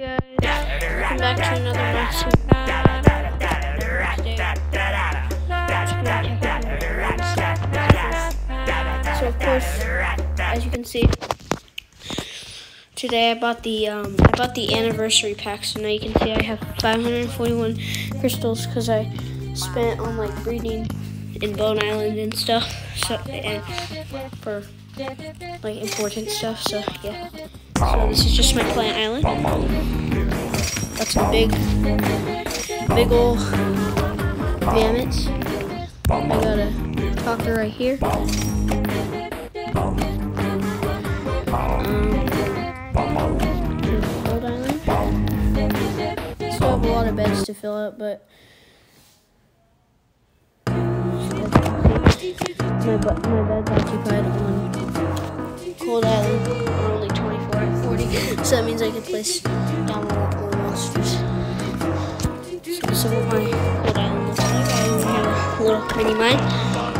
guys, welcome back to another Monster So of course, as you can see, today I bought the um, I bought the anniversary pack. So now you can see I have 541 crystals because I spent on like breeding in Bone Island and stuff. So and for like important stuff. So yeah. So this is just my plant island. Got some big, big ol' mammoths. I got a talker right here. Um. Still have a lot of beds to fill out, but my, my bed's occupied on Cold Island. We're only 24 and 40, so that means I can place down more, monsters. So this is what my Cold Island looks like. I even have a little mini mine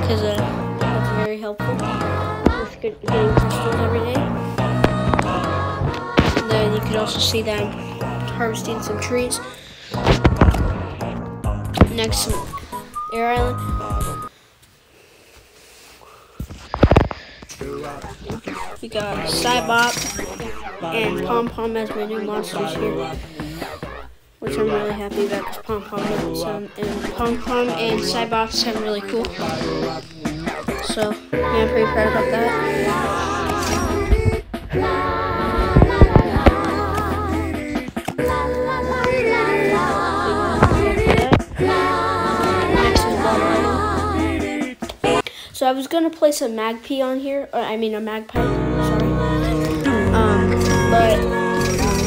because uh, that's very helpful with getting crystals every day. And then you can also see that I'm harvesting some trees. Next, some air island. We got Cybop and Pom Pom as my new monsters here. Which I'm really happy about because Pom Pom sound and Pom Pom and Cybop sound really cool. So yeah, I'm pretty proud about that. So I was gonna place a Maggpi on here, or I mean a Maggpi. Sorry. Um, but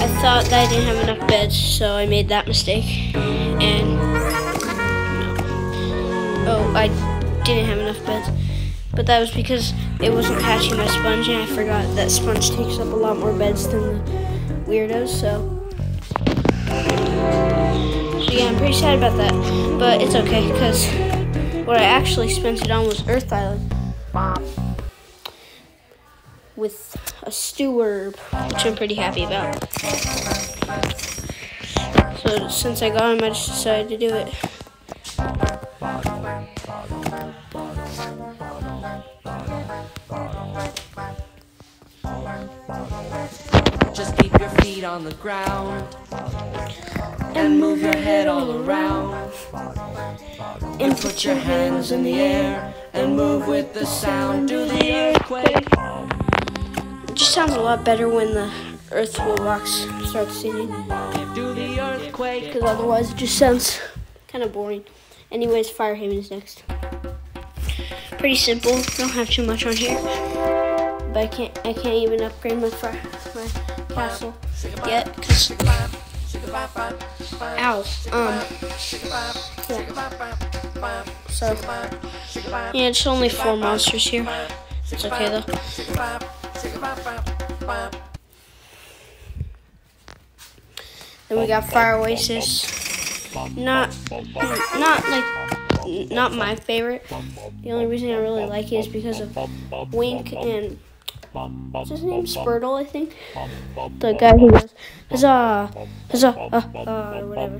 I thought that I didn't have enough beds, so I made that mistake. And oh, I didn't have enough beds, but that was because it wasn't catching my Spunge, and I forgot that Spunge takes up a lot more beds than the weirdos. So. So yeah, I'm pretty sad about that, but it's okay because what I actually spent it on was Earth Island with a steward, which I'm pretty happy about. So since I got him, I just decided to do it. Just keep your feet on the ground and move your head all around. And put your hands in the air and move with the sound. Do the earthquake. It just sounds a lot better when the Earth will rocks starts singing, Do the earthquake. because otherwise it just sounds kind of boring. Anyways, Fire Haven's next. Pretty simple. Don't have too much on here, but I can't. I can't even upgrade my fire, my castle yet. 'cause- ow. Um. Yeah. So yeah, it's only four monsters here. It's okay though. Then we got Fire Oasis. Not, not like, not my favorite. The only reason I really like it is because of Wink and what's his name, Spurtle, I think. The guy who goes huzzah, huzzah, uh, uh, or whatever.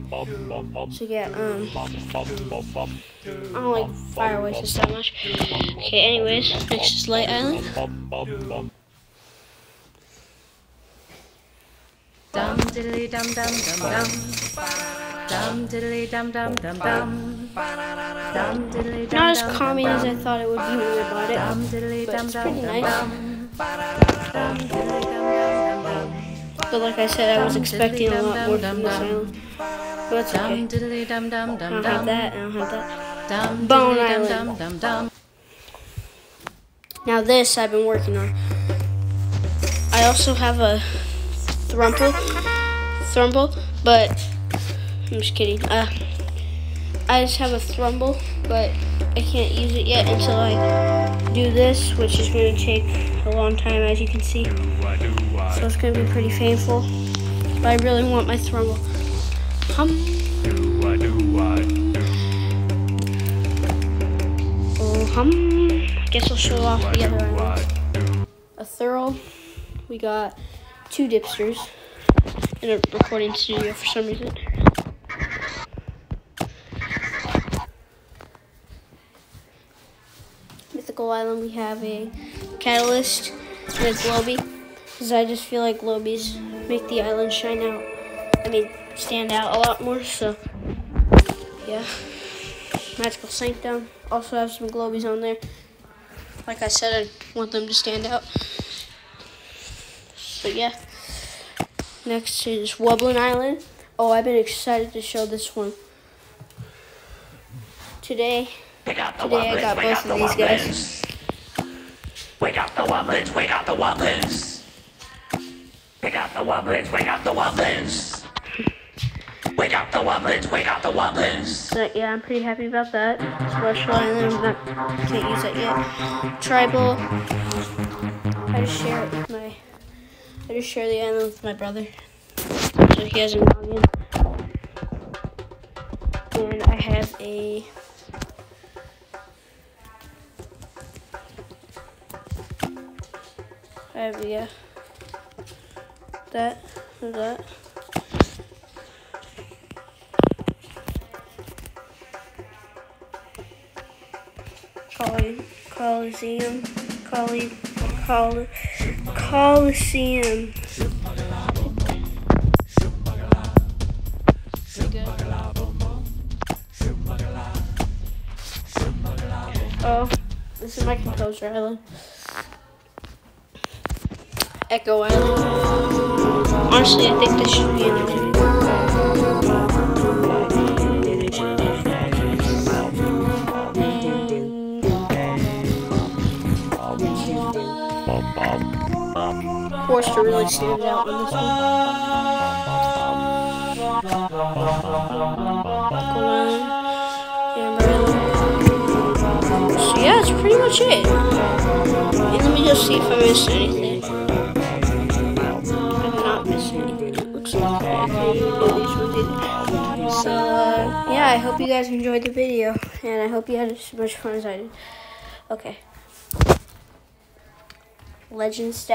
So yeah, um, I don't like Fire Oasis that much. Okay, anyways, next is Light Island. Dum diddly dum dum dum dum. Dum diddly dum dum dum dum. Dum diddly dum Not as dum calming as I thought it would be when I bought it. But it's pretty nice. But like I said, I was expecting a lot more from this island. But that's okay. diddly dum dum I don't have that, I don't have that. Bone Island. Now this I've been working on. I also have a Thrumple, Thrumple, but I'm just kidding. Uh, I just have a Thrumble, but I can't use it yet until I do this, which is going to take a long time, as you can see. So it's going to be pretty painful. But I really want my Thrumble. Hum. Oh, hum. Guess I'll show off the other island. A thorough. We got two dipsters. in a recording studio for some reason. Mythical Island, we have a Cataliszt and a Glowbe. Because I just feel like Glowbes make the island shine out. I mean, stand out a lot more, so yeah. Magical Sanctum. Also have some Glowbes on there. Like I said, I want them to stand out. So yeah. Next is Wublin Island. Oh, I've been excited to show this one. Today, We got the Today Wublins, we got the these guys. Wublins. We got the Wublins, we got the Wublins. We got the Wublins, we got the Wublins. We got the Wublins, we got the Wublins. so yeah, I'm pretty happy about that. Special Island, I'm not, can't use that yet. Tribal, I just share it with my, I just share the island with my brother. So he has a login. And I have a I have yeah. That that. Coli Coliseum. Coli Col Coliseum. Oh, this is my composer island. Echo Island. Honestly, I think this should be in the video. Forster really stands out on this one. So yeah, that's pretty much it. And let me just see if I missed anything. So yeah, I hope you guys enjoyed the video, and I hope you had as much fun as I did. Okay. Legendstatic.